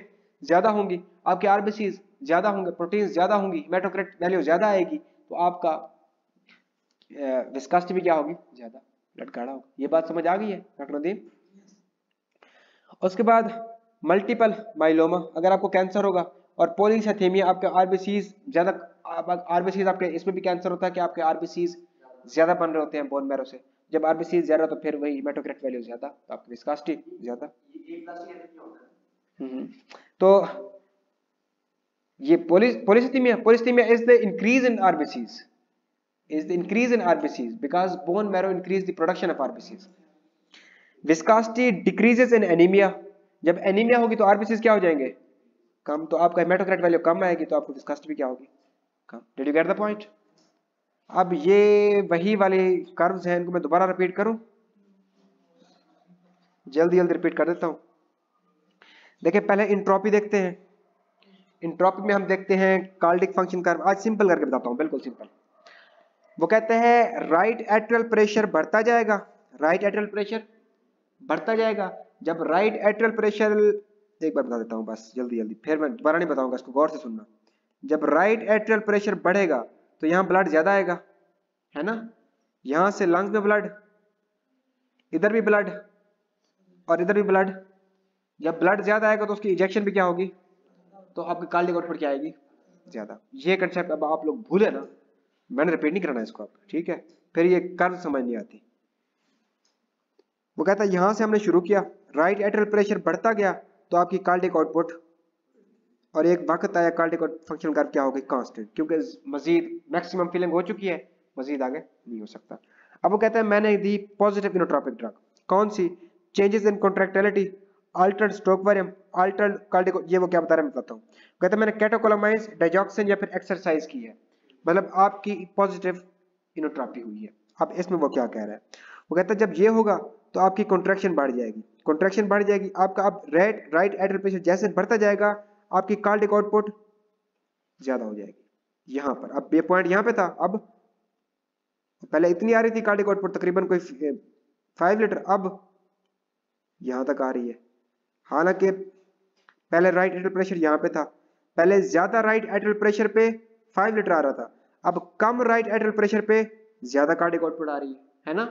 ज़्यादा होंगी, आपके आरबीसीज ज़्यादा होंगे प्रोटीन ज़्यादा होंगी मेटोक्रेट वैल्यू ज़्यादा आएगी तो आपका विस्कासिटी भी क्या होगी? ज़्यादा। ब्लड गाढ़ा होगा। ये बात समझ आ गई है डॉक्टर नदीम? उसके बाद मल्टीपल माइलोमा अगर आपको कैंसर होगा और पोलिसथीमिया आपके आरबीसीज ज़्यादा आरबीसीज आपके इसमें भी कैंसर होता है कि आपके आरबीसीज ज़्यादा बन रहे होते हैं बोन मैरो से। जब आरबीसी ज़्यादा तो फिर वही हेमाटोक्रिट वैल्यू ज़्यादा तो आपकी विस्कासिटी ज़्यादा। हम्म। तो ये polycythemia polycythemia is the increase in RBCs is the increase in RBCs because bone marrow increase the production of RBCs viscosity decreases in anemia. जब एनीमिया होगी तो आरबीसीज क्या हो जाएँगे? कम। तो आपका हेमाटोक्राइट वैल्यू कम आएगी तो आपको विस्कासिटी भी क्या होगी? कम। Did you get the point अब ये वही वाले कर्व्स हैं, इनको मैं दोबारा रिपीट करूँ? जल्दी जल्दी रिपीट कर देता हूँ। देखिए, पहले इंट्रोपी देखते हैं। इंट्रोपी में हम देखते हैं कार्डिक फ़ंक्शन कर्व आज सिंपल करके बताता हूँ, बिल्कुल सिंपल वो कहते हैं राइट एट्रल प्रेशर बढ़ता जाएगा। राइट एट्रल प्रेशर बढ़ता जाएगा। जब राइट एट्रियल प्रेशर एक बार बता देता हूँ बस, जल्दी जल्दी, फिर मैं दोबारा नहीं बताऊँगा इसको, गौर से सुनना। जब राइट एट्रल प्रेशर बढ़ेगा तो यहाँ ब्लड ज़्यादा आएगा, है ना? यहाँ से लंग्स में ब्लड इधर भी ब्लड और इधर भी ब्लड जब ब्लड ज़्यादा आएगा तो उसकी इंजेक्शन भी क्या होगी? तो आपकी कार्डिक आउटपुट क्या आएगी? ज़्यादा। ये कंसेप्ट अब आप लोग भूले ना। मैंने रिपीट नहीं करना इसको आप ठीक है? फिर ये कर्व समझ नहीं आती। वो कहता है, यहाँ से हमने शुरू किया राइट एट्रियल प्रेशर बढ़ता गया तो आपकी कार्डिक आउटपुट और एक वक्त आया कार्डिक फ़ंक्शन कर्व क्या होगी? कांस्टेंट क्योंकि मजीद मैक्सिमम फीलिंग हो चुकी है, मजीद आगे नहीं हो सकता। अब वो कहता है, मैंने दी पॉजिटिव इनोट्रॉपिक ड्रग कौन सी? Changes in contractility altered stroke volume altered cardiac ये वो क्या बता रहे हैं, मैं बताता हूँ। कहते हैं, मैंने कैटोकोलामाइंस डाइजॉक्सिन या फिर एक्सरसाइज की है। मतलब आपकी पॉजिटिव इनोट्रॉपी हुई है। अब इसमें वो क्या कह रहा है? वो कहता है, जब ये होगा तो आपकी कॉन्ट्रेक्शन बढ़ जाएगी। कॉन्ट्रेक्शन बढ़ जाएगी, आपका अब राइट राइट एट्रियल प्रेशर जैसे बढ़ता जाएगा, आपकी कार्डिक आउटपुट ज़्यादा हो जाएगी। यहाँ पर, अब ये पॉइंट यहाँ पे था, अब पहले इतनी आ रही थी कार्डिक आउटपुट तकरीबन कोई फाइव लीटर अब यहाँ तक आ रही है। हालाँकि पहले राइट एट्रियल प्रेशर यहाँ पे था, पहले ज़्यादा राइट एट्रियल प्रेशर पे फाइव लीटर आ रहा था। अब कम राइट एट्रियल प्रेशर पे ज़्यादा कार्डिक आउटपुट आ रही है है ना?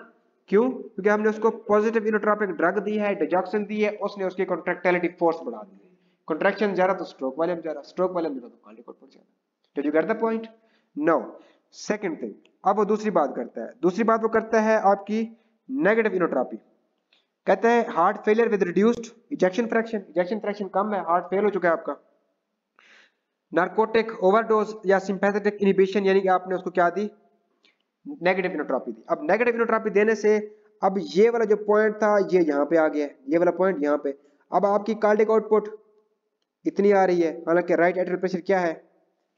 क्यों? क्योंकि हमने उसको पॉजिटिव इनोट्रॉपिक ड्रग दी है डिजॉक्सिन दी है, उसने उसकी कॉन्ट्रेक्टिलिटी फोर्स बढ़ा दी है। कॉन्ट्रैक्शन ज़्यादा तो स्ट्रोक वाले में ज़्यादा स्ट्रोक वाले में ज़्यादा तो कार्डिक आउटपुट ज़्यादा। Did you get the point no second thing अब वो दूसरी बात करता है। दूसरी बात वो करता है आपकी नेगेटिव इनोट्रॉपी कहते हैं heart failure with reduced ejection fraction ejection fraction कम है हार्ट फेल हो चुका है आपका। नार्कोटिक ओवरडोज या सिंपैथेटिक इनिबिशन यानी कि आपने उसको क्या दी? नेगेटिव इनोट्रॉपी दी। अब नेगेटिव इनोट्रॉपी देने से अब ये वाला जो पॉइंट था, ये यहाँ पे आ गया ये वाला पॉइंट यहाँ पे। अब आपकी कार्डिक आउटपुट इतनी आ रही है। हालाँकि राइट एट्रियल प्रेशर क्या है?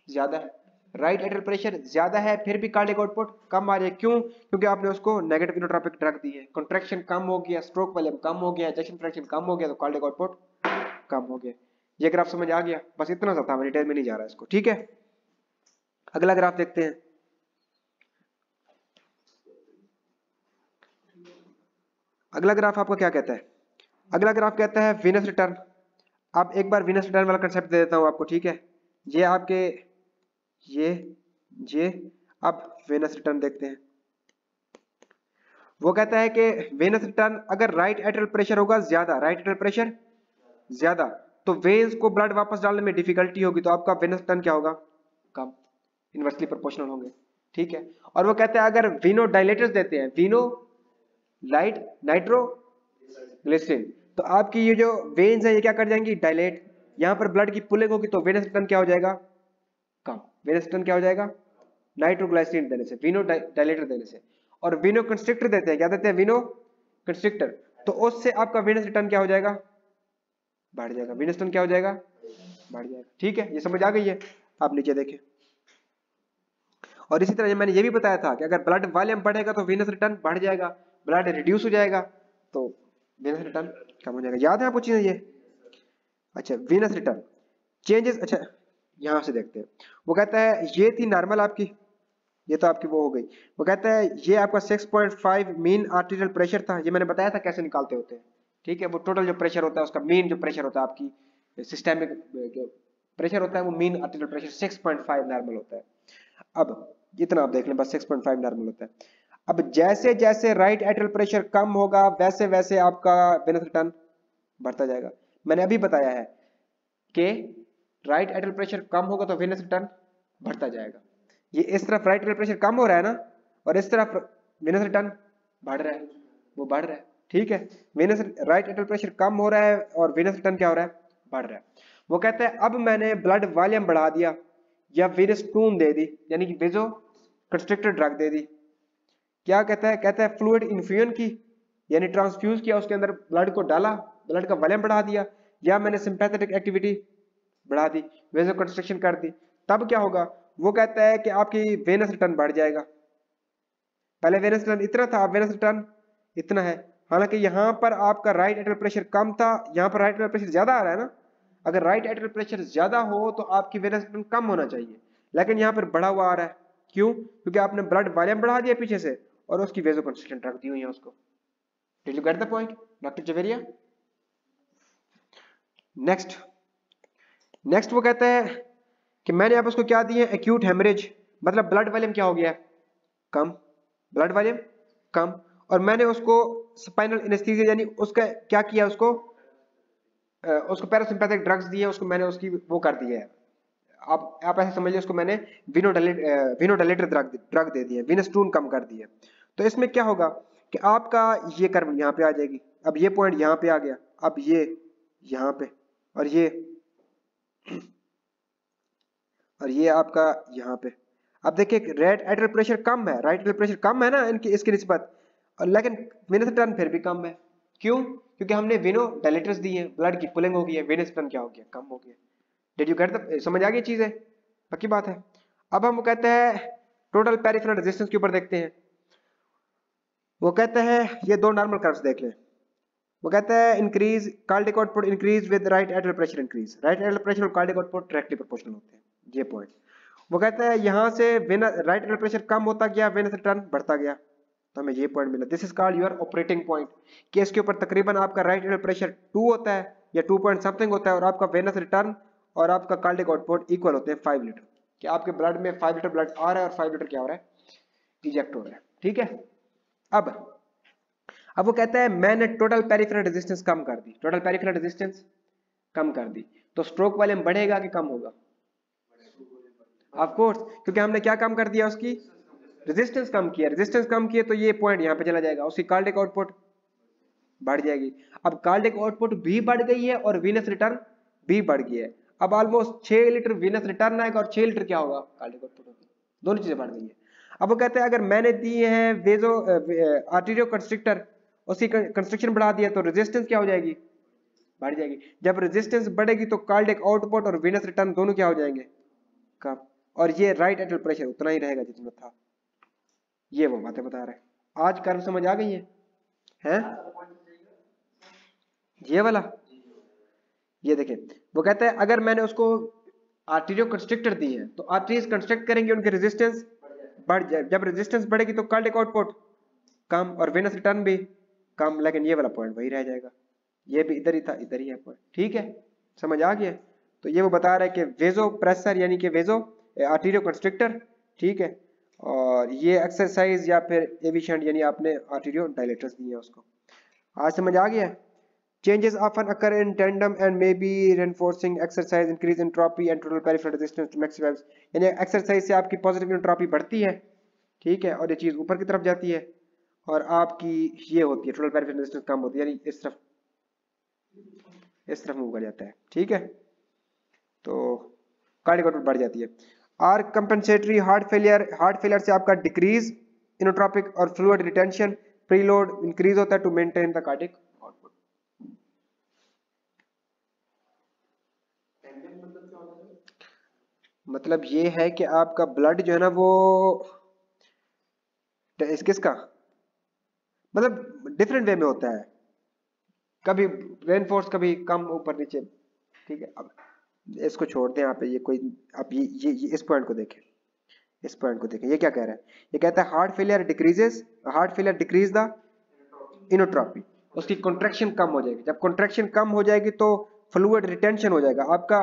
ज़्यादा है। राइट एट्रियल प्रेशर ज़्यादा है, फिर भी कार्डिक आउटपुट कम आ रही है। क्यों? क्योंकि आपने उसको नेगेटिव इनोट्रॉपिक ड्रग दी है। कॉन्ट्रैक्शन कम हो गया स्ट्रोक वॉल्यूम कम हो गया एजेक्शन फ्रैक्शन कम हो गया तो कार्डिक आउटपुट कम हो गया। ये ग्राफ समझ आ गया। बस इतना सा था मैं डिटेल में नहीं जा रहा इसको, ठीक है? अगला ग्राफ देखते हैं। अगला ग्राफ आपका क्या कहता है? अगला ग्राफ कहता है विनस रिटर्न अब एक बार विनस रिटर्न वाला कंसेप्ट दे देता हूँ आपको, ठीक है? ये आपके, ये ये, अब वेनस रिटर्न देखते हैं। वो कहता है कि वेनस रिटर्न अगर राइट एट्रियल प्रेशर होगा, ज़्यादा। राइट एट्रियल प्रेशर ज़्यादा। तो वेन्स को ब्लड वापस डालने में डिफिकल्टी होगी तो आपका वेनस रिटर्न क्या होगा? कम। इनवर्सली प्रोपोर्शनल होंगे। ठीक है? और वो कहते हैं, अगर विनो डायलेटर्स देते हैं विनो लाइट नाइट्रो ग्लिसरीन तो आपकी ये जो वेन्स है, ये क्या कर जाएँगी? डायलेट यहाँ पर ब्लड की पुलिंग होगी तो वेनस रिटर्न क्या हो जाएगा? कम। वेनस रिटर्न क्या हो जाएगा? नाइट्रोग्लाइसिन देने से विनो डायलेटर देने से। और विनो कंस्ट्रिक्टर देते हैं। क्या देते हैं? विनो कंस्ट्रिक्टर तो उससे आपका वेनस रिटर्न क्या हो जाएगा? बढ़ जाएगा। वेनस क्या हो जाएगा? बढ़ जाएगा। ठीक है, ये समझ आ गई है? आप नीचे देखें। और इसी तरह मैंने ये भी बताया था कि अगर ब्लड वॉल्यूम बढ़ेगा तो वेनस रिटर्न बढ़ जाएगा ब्लड रिड्यूस हो जाएगा तो वेनस रिटर्न कम हो जाएगा। याद है आपको चीज़ें ये? अच्छा वेनस रिटर्न चेंजेस अच्छा यहाँ से देखते हैं। वो कहता है, ये थी नॉर्मल आपकी। ये तो आपकी वो हो गई। वो कहता है, ये आपका 6.5 मीन आर्टिरियल प्रेशर था। ये मैंने बताया था कैसे निकालते होते हैं। ठीक है, वो टोटल जो प्रेशर होता है, उसका मेन जो प्रेशर होता है आपकी सिस्टेमिक जो प्रेशर होता है, वो मीन आर्टिरियल प्रेशर 6.5 नॉर्मल होता है। अब, इतना आप देख लें, बस 6.5 नॉर्मल होता है। अब जैसे जैसे राइट एट्रियल प्रेशर कम होगा, वैसे वैसे आपका वेनस रिटर्न बढ़ता जाएगा। मैंने अभी बताया है कि राइट एटल प्रेशर कम होगा तो वेनस रिटर्न बढ़ता जाएगा। ये इस तरफ़ राइट एटल प्रेशर कम हो रहा है ना, और इस तरफ़ वेनस रिटर्न बढ़ रहा है, वो बढ़ रहा है। ठीक है? वेनस राइट एटल प्रेशर कम हो रहा है और वेनस रिटर्न क्या हो रहा है? बढ़ रहा है। वो कहते हैं, अब मैंने ब्लड वॉल्यूम बढ़ा दिया, या वेनस टून दे दी, यानी कि वेजो कंस्ट्रिक्टेड ड्रग दे दी। क्या कहता है? कहता है फ्लूड इन्फ्यूजन की, यानी ट्रांसफ्यूज किया, उसके अंदर ब्लड को डाला ब्लड का वॉल्यूम बढ़ा दिया, या मैंने सिंपैथेटिक एक्टिविटी बढ़ा दी वेजो कंस्ट्रक्शन कर दी। तब क्या होगा? वो कहता है कि आपकी वेनस रिटर्न बढ़ जाएगा। पहले वेनस रिटर्न इतना था, अब वेनस रिटर्न इतना है। हालाँकि यहाँ पर आपका राइट एटल प्रेशर कम था, यहाँ पर राइट एटल प्रेशर ज़्यादा आ रहा है ना? अगर राइट एटल प्रेशर ज़्यादा हो तो आपकी वेनस रिटर्न कम होना चाहिए। लेकिन यहाँ पर बढ़ा हुआ आ रहा है। क्यों? क्योंकि आपने ब्लड वॉल्यूम बढ़ा दिया पीछे से और उसकी वेजो कंसिस्टेंट रख दी हुई है उसको। Did you get the point doctor Javeria next next वो कहते हैं कि मैंने आप उसको क्या दिए एक्यूट हेमरेज मतलब ब्लड वॉल्यूम क्या हो गया? कम. ब्लड वॉल्यूम कम. और मैंने उसको स्पाइनल एनेस्थीसिया यानी उसका क्या किया उसको? उसको पैरासिम्पैथिक ड्रग्स दिए, उसको मैंने उसकी वो कर दिया है। आप आप ऐसे समझिए, उसको मैंने विनोडालेटर ड्रग ड्रग दे दिया विनस्टून कम कर दिया। तो इसमें क्या होगा कि आपका ये कर्व यहाँ पे आ जाएगी। अब ये पॉइंट यहाँ पे आ गया, अब ये यहाँ पे, और ये और ये आपका यहाँ पे। अब देखिए रेड एटर प्रेशर कम है राइट एटर प्रेशर कम है ना इनकी, इसकी निस्बत। और लेकिन वेनस टर्न फिर भी कम है। क्यों? क्योंकि हमने विनो डायलेटर्स दिए ब्लड की पुलिंग हो गई है। वेनस टर्न क्या हो गया? कम हो गया। डिड यू गेट समझ आ गई चीज़? है पक्की बात है। अब हम कहते हैं टोटल पेरिफेरल रेजिस्टेंस के ऊपर देखते हैं। वो कहते हैं, ये दो नॉर्मल कर्व्स देख लें। वो कहता है increase cardiac output increase with right atrial pressure increase right atrial pressure और कार्डिक आउटपुट डायरेक्टली प्रोपोर्शनल होते हैं। ये पॉइंट वो कहता है, यहाँ से राइट एटल प्रेशर कम होता गया वेनस रिटर्न बढ़ता गया। तो हमें ये पॉइंट मिला। This is called your operating point कि इसके ऊपर तकरीबन आपका राइट एटल प्रेशर टू होता है या टू पॉइंट समथिंग होता है और आपका वेनस रिटर्न और आपका कार्डिक आउटपुट इक्वल होते हैं फाइव लीटर कि आपके ब्लड में फाइव लीटर ब्लड आ रहा है और फाइव लीटर क्या हो रहा है? इजेक्ट हो रहा है। ठीक है? अब अब वो कहता है, मैंने टोटल पेरिफेरल रेजिस्टेंस कम कर दी। टोटल पेरिफेरल रेजिस्टेंस कम कर दी। तो स्ट्रोक वॉल्यूम बढ़ेगा कि कम होगा? ऑफ़ कोर्स क्योंकि हमने क्या कम कर दिया उसकी? रेजिस्टेंस कम किया रेजिस्टेंस कम किया तो ये पॉइंट यहाँ पे चला जाएगा, उसकी कार्डिक आउटपुट बढ़ जाएगी। अब कार्डिक आउटपुट भी बढ़ गई है और वीनस रिटर्न भी बढ़ गई है। अब ऑलमोस्ट छह लीटर वीनस रिटर्न आएगा और छह लीटर क्या होगा? कार्डिक आउटपुट होगी। दोनों चीज़ें बढ़ गई है। अब वो कहते हैं, अगर मैंने दिए हैं वेजो आर्टीरियो कंस्ट्रिक्टर उसकी कंस्ट्रक्शन बढ़ा दिया तो रेजिस्टेंस क्या हो जाएगी? बढ़ जाएगी। जब रेजिस्टेंस बढ़ेगी तो कार्डिक आउटपुट और वीनस रिटर्न दोनों क्या हो जाएँगे? कम। और ये राइट एटल प्रेशर उतना ही रहेगा जितना था। ये वो बातें बता रहे आज कर्व समझ आ गई है? हैं? ये वाला? ये देखें, वो कहते हैं, अगर मैंने उसको आर्टीरियो कंस्ट्रक्टर दी है तो आर्टरीज कंस्ट्रक्ट करेंगे उनके रेजिस्टेंस बढ़ जाए। जब रेजिस्टेंस बढ़ेगी तो कार्डिक आउटपुट कम, और वेनस रिटर्न भी कम। लेकिन ये वाला पॉइंट वही रह जाएगा। ये भी इधर ही था, इधर ही है पॉइंट ठीक है? समझ आ गया? तो ये वो बता रहा है कि वेजो प्रेशर यानी कि वेजो आर्टीरियो कंस्ट्रिक्टर ठीक है? और ये एक्सरसाइज या फिर एविशेंट यानी आपने आर्टीरियो डायलेटर्स दिए उसको। आज समझ आ गया? Changes often occur in tandem and may be reinforcing exercise, increase entropy and total peripheral resistance to maximize यानी एक्सरसाइज से आपकी पॉजिटिव एंट्रोपी बढ़ती है, ठीक है, और ये चीज़ ऊपर की तरफ़ जाती है और आपकी ये होती है टोटल पेरिफेरल रेजिस्टेंस कम होती है, यानी इस तरफ़ इस तरफ़ मूव कर जाता है, ठीक है? तो कार्डिक आउटपुट बढ़ जाती है। Are compensatory heart failure heart failure से आपका डिक्रीज इनोट्रॉपिक और फ्लूइड रिटेंशन प्रीलोड इंक्रीज होता है to maintain the cardiac output मतलब ये है कि आपका ब्लड जो है ना वो इस किसका? मतलब डिफरेंट वे में होता है। कभी रेनफोर्स कभी कम ऊपर नीचे, ठीक है? अब इसको छोड़ दें यहाँ पे ये कोई आप ये ये, ये इस पॉइंट को देखें। इस पॉइंट को देखें। ये क्या कह रहा है? ये कहता है heart failure decreases heart failure decrease the inotropy उसकी कॉन्ट्रेक्शन कम हो जाएगी। जब कॉन्ट्रेक्शन कम हो जाएगी तो फ्लूड रिटेंशन हो जाएगा। आपका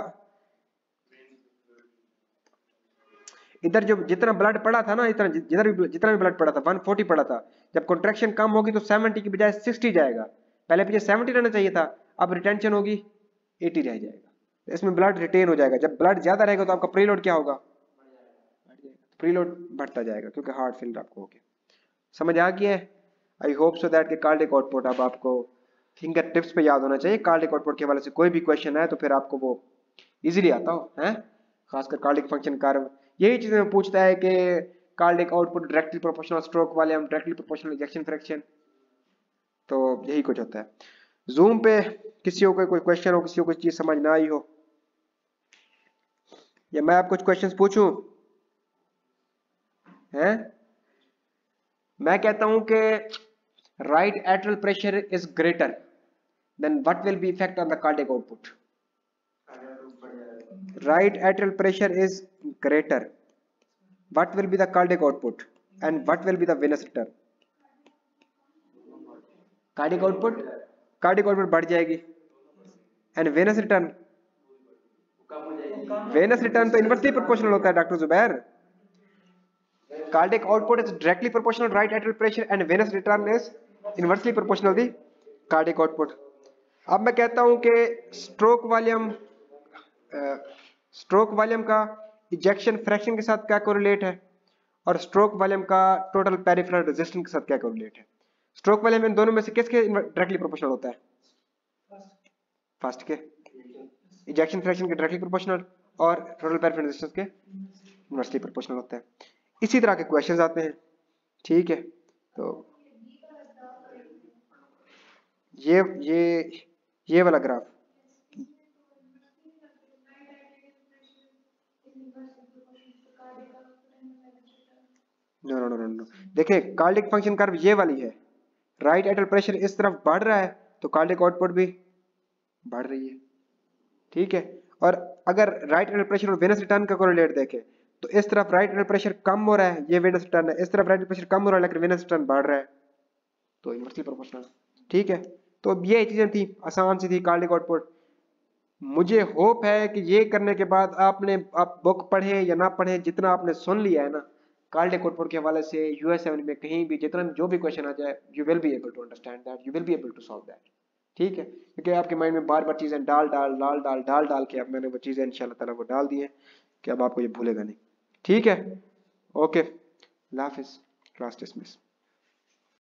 इधर जो जितना ब्लड पड़ा था ना इतना जिधर भी जितना भी ब्लड पड़ा था 140 पड़ा था जब कॉन्ट्रेक्शन कम होगी तो 70 की बजाय 60 जाएगा। पहले पीछे 70 रहना चाहिए था अब रिटेंशन होगी 80 रह जाएगा। इसमें ब्लड रिटेन हो जाएगा। जब ब्लड ज़्यादा रहेगा तो आपका प्रीलोड क्या होगा? प्रीलोड बढ़ता जाएगा, क्योंकि हार्ट फेल आपको हो गया। समझ आ गया है? आई होप सो दैट के कार्डिक आउटपुट अब आपको फिंगर टिप्स पे याद होना चाहिए। कार्डिक आउटपुट के हवाले से कोई भी क्वेश्चन आए तो फिर आपको वो इजीली आता हो, है? खासकर कार्डिक फ़ंक्शन कर्व यही चीज़ में पूछता है कि cardiac output directly proportional stroke वाले, हम डायरेक्टली प्रोपोर्शनल इजेक्शन फ्रैक्शन तो यही कुछ होता है। जूम पे किसी को कोई क्वेश्चन हो, किसी को कोई चीज़ समझ ना आई हो या मैं आप कुछ क्वेश्चन पूछूँ? हैं? मैं कहता हूँ कि right atrial pressure is greater than what will be effect on the cardiac output right atrial pressure is greater what will be the cardiac output and what will be the venous return cardiac output cardiac output बढ़ जाएगी. And venous return venous return तो inversely proportional होता है doctor Zubair cardiac output is directly proportional, right atrial pressure and venous return is inversely proportional the cardiac output. अब मैं कहता हूँ कि स्ट्रोक वॉल्यूम स्ट्रोक वॉल्यूम का इजेक्शन फ्रैक्शन के साथ क्या कोरिलेट है? और स्ट्रोक वॉल्यूम का टोटल पेरिफेरल रेजिस्टेंस के साथ क्या कोरिलेट है? स्ट्रोक वॉल्यूम इन दोनों में से किसके डायरेक्टली प्रोपोर्शनल होता है? फ़र्स्ट के. इजेक्शन फ्रैक्शन के डायरेक्टली प्रोपोर्शनल और टोटल पेरिफेरल रेजिस्टेंस के इनवर्सली प्रोपोर्शनल होता है। इसी तरह के क्वेश्चन आते हैं। ठीक है? तो ये ये ये वाला graph no no no no देखिए कार्डिक फ़ंक्शन कर्व ये वाली है। राइट एटल प्रेशर इस तरफ़ बढ़ रहा है तो कार्डिक आउटपुट भी बढ़ रही है। ठीक है? और अगर राइट एटल प्रेशर और वेनस रिटर्न का कोरिलेट देखें तो इस तरफ़ राइट एटल प्रेशर कम हो रहा है, ये वेनस रिटर्न है। इस तरफ़ राइट प्रेशर कम हो रहा है, लेकिन वेनस रिटर्न बढ़ रहा है। तो इनवर्सली प्रोपोर्शनल ठीक है? तो ये चीज़ें थी, आसान सी थी कार्डिक आउटपुट मुझे होप है कि ये करने के बाद आपने, आप बुक पढ़े या ना पढ़े, जितना आपने सुन लिया है ना कार्डिक आउटपुट के हवाले से यूएस में कहीं भी, जितना जो भी क्वेश्चन आ जाए you will be able to understand that you will be able to solve that ठीक है? क्योंकि आपके माइंड में बार बार चीज़ें डाल डाल डाल डाल डाल डाल के अब मैंने वो चीज़ें इंशाल्लाह ताला वो डाल दी हैं कि अब आपको ये भूलेगा नहीं। ठीक है? Okay लाफिज class dismiss